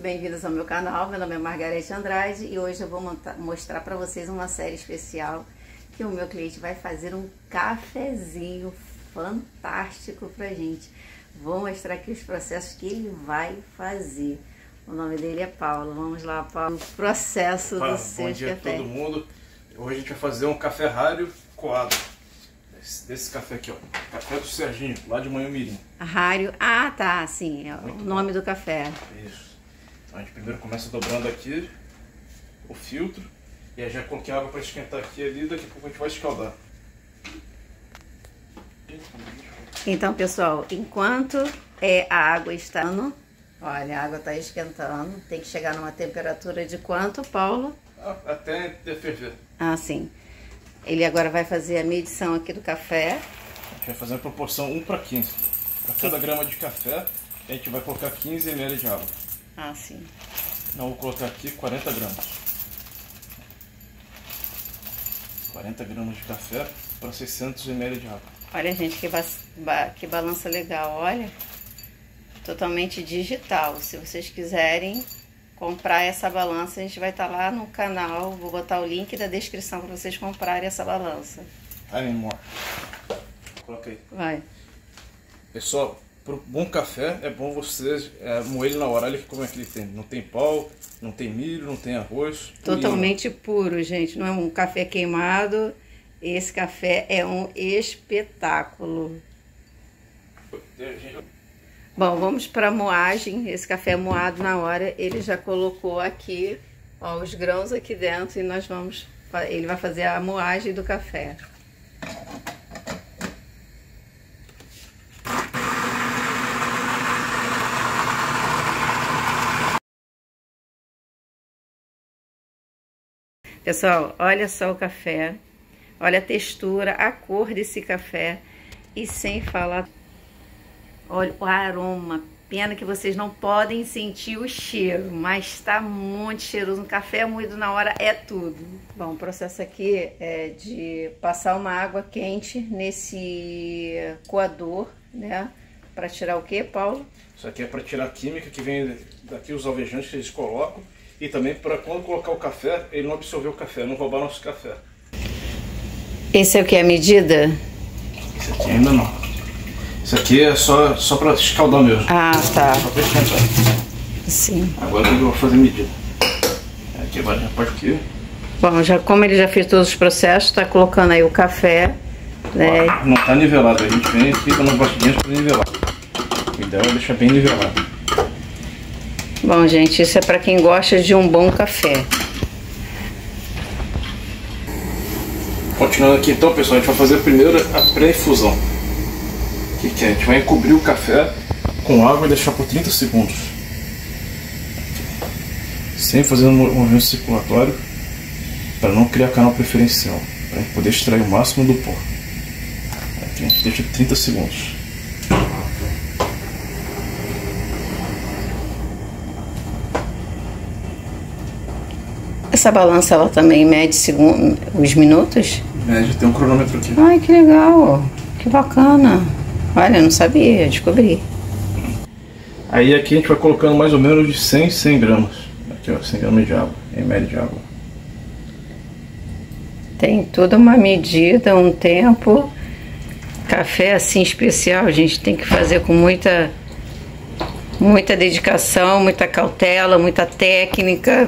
Bem-vindos ao meu canal, meu nome é Margarete Andrade e hoje eu vou mostrar para vocês uma série especial que o meu cliente vai fazer um cafezinho fantástico pra gente. Vou mostrar aqui os processos que ele vai fazer. O nome dele é Paulo. Vamos lá, Paulo. O processo do seu Bom dia café. a todo mundo. Hoje a gente vai fazer um café raro coado. Desse, desse café aqui, ó. Café do Serginho, lá de Manhumirim. Rário. Ah, tá, sim. É o nome do café. Isso. Então a gente primeiro começa dobrando aqui o filtro. E aí já coloquei água para esquentar aqui ali. Daqui a pouco a gente vai escaldar. Então, pessoal, enquanto é, a água está... Olha, a água está esquentando. Tem que chegar numa temperatura de quanto, Paulo? Ah, Até ferver. Ah, sim. Ele agora vai fazer a medição aqui do café. A gente vai fazer a proporção 1 para 15. Para cada grama de café, a gente vai colocar 15 ml de água. Ah, sim. Então vou colocar aqui 40 gramas. 40 gramas de café para 600 ml de água. Olha, gente, que, ba que balança legal, olha. Totalmente digital. Se vocês quiserem comprar essa balança, a gente vai estar lá no canal. Vou botar o link da descrição para vocês comprarem essa balança. Time more. Coloca aí. Vai. Pessoal, para bom café é bom vocês é, moer ele na hora. Olha como é que ele tem. Não tem pau, não tem milho, não tem arroz. Totalmente puro, gente. Não é um café queimado. Esse café é um espetáculo. Bom, vamos para moagem. Esse café é moado na hora. Ele já colocou aqui ó, os grãos aqui dentro e nós vamos. Ele vai fazer a moagem do café. Pessoal, olha só o café. Olha a textura, a cor desse café. E sem falar Olha o aroma. Pena que vocês não podem sentir o cheiro, mas está muito cheiroso. Um café moído na hora é tudo. Bom, o processo aqui é de passar uma água quente nesse coador, né? Para tirar o que, Paulo? Isso aqui é para tirar a química que vem daqui, os alvejantes que eles colocam. E também para quando colocar o café, ele não absorver o café, não roubar nosso café. Esse é o que? A medida? Esse aqui ainda não. Isso aqui é só, só para escaldar mesmo. Ah, tá. Só para esquentar. Sim. Agora eu vou fazer medida. Aqui agora já pode aqui. Bom, já, como ele já fez todos os processos, está colocando aí o café. Né? Ó, não está nivelado, a gente vem aqui dando batidinhas para nivelar. O ideal é deixar bem nivelado. Bom, gente, isso é para quem gosta de um bom café. Continuando aqui então, pessoal, a gente vai fazer primeiro a pré-infusão. O que, que é? A gente vai encobrir o café com água e deixar por 30 segundos. Sempre fazendo um movimento circulatório para não criar canal preferencial, para a gente poder extrair o máximo do pó. Aqui a gente deixa 30 segundos. Essa balança ela também mede segundo, os minutos? Mede, tem um cronômetro aqui. Ai, que legal! Que bacana! Olha, eu não sabia, descobri. Aí aqui a gente vai colocando mais ou menos de 100 100 gramas. Aqui ó, 100 gramas de água, ml de água. Tem toda uma medida, um tempo. Café assim especial, a gente tem que fazer com muita muita dedicação, muita cautela, muita técnica.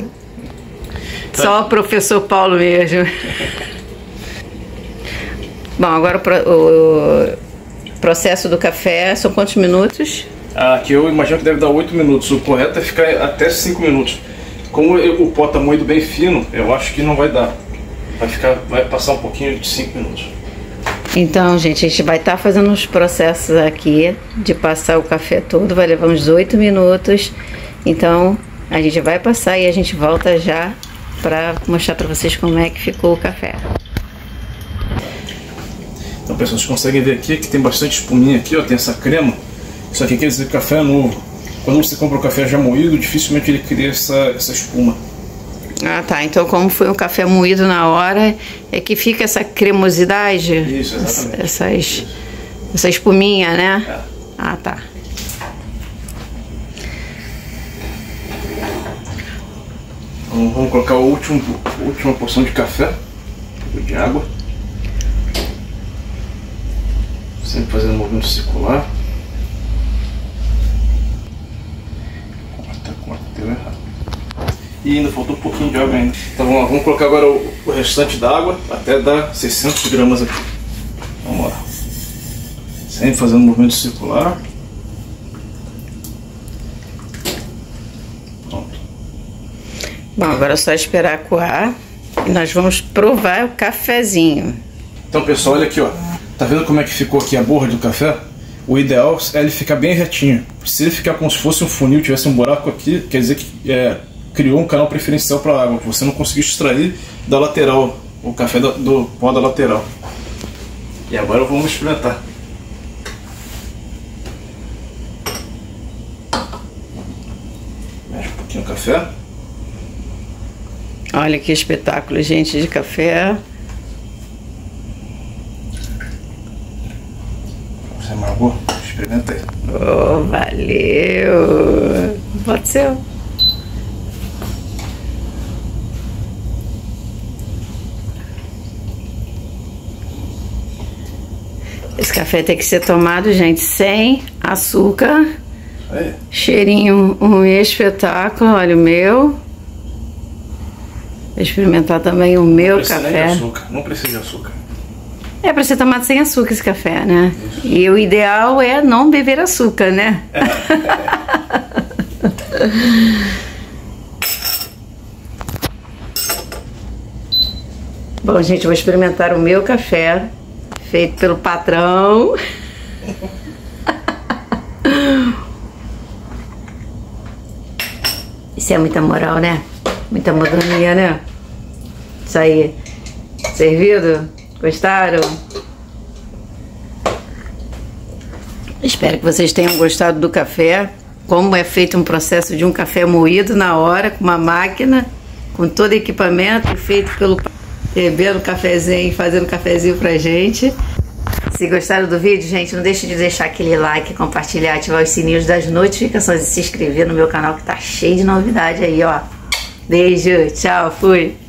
Só o professor Paulo mesmo. Bom, agora o, processo do café são quantos minutos? Aqui eu imagino que deve dar 8 minutos. O correto é ficar até 5 minutos. Como o pó está moído bem fino, eu acho que não vai dar. Vai, ficar, vai passar um pouquinho de 5 minutos. Então, gente, a gente vai estar tá fazendo os processos aqui de passar o café todo, vai levar uns 8 minutos. Então, a gente vai passar e a gente volta já para mostrar para vocês como é que ficou o café. Então, pessoal, vocês conseguem ver aqui que tem bastante espuminha aqui, ó, tem essa crema. Isso aqui quer dizer que o café é novo. Quando você compra o café já moído, dificilmente ele cria essa, essa espuma. Ah, tá. Então, como foi um café moído na hora, é que fica essa cremosidade. Isso, exatamente. Essas, essa espuminha, né? É. Ah, tá. Então, vamos colocar o último, a última porção de café, de água. Sempre fazendo movimento circular. Corta, corta, deu errado. E ainda faltou um pouquinho de água ainda. Então vamos lá, vamos colocar agora o, o restante da água até dar 600 gramas aqui. Vamos lá. Sempre fazendo movimento circular. Bom, agora é só esperar coar e nós vamos provar o cafezinho. Então pessoal, olha aqui ó. Tá vendo como é que ficou aqui a borra do café? O ideal é ele ficar bem retinho. Se ele ficar como se fosse um funil, tivesse um buraco aqui, quer dizer que é, criou um canal preferencial para água. Você não conseguiu extrair da lateral, o café do, do pó da lateral. E agora vamos experimentar. Mexe um pouquinho o café. Olha que espetáculo, gente, de café. Você amargou? Experimenta aí. Oh, valeu! Pode ser. Esse café tem que ser tomado, gente, sem açúcar. Aí. Cheirinho, um espetáculo. Olha o meu. Vou experimentar também o meu Não precisa nem café. de açúcar. Não precisa de açúcar. É pra ser tomado sem açúcar esse café, né? E o ideal é não beber açúcar, né? Bom, gente, vou experimentar o meu café, feito pelo patrão. Isso é muita moral, né? Muita modernia, né? Isso aí. Servido? Gostaram? Espero que vocês tenham gostado do café. Como é feito um processo de um café moído na hora, com uma máquina, com todo equipamento, feito pelo bebendo cafezinho, fazendo cafezinho pra gente. Se gostaram do vídeo, gente, não deixe de deixar aquele like, compartilhar, ativar os sininhos das notificações e se inscrever no meu canal que tá cheio de novidade aí, ó. Beijo, tchau, fui!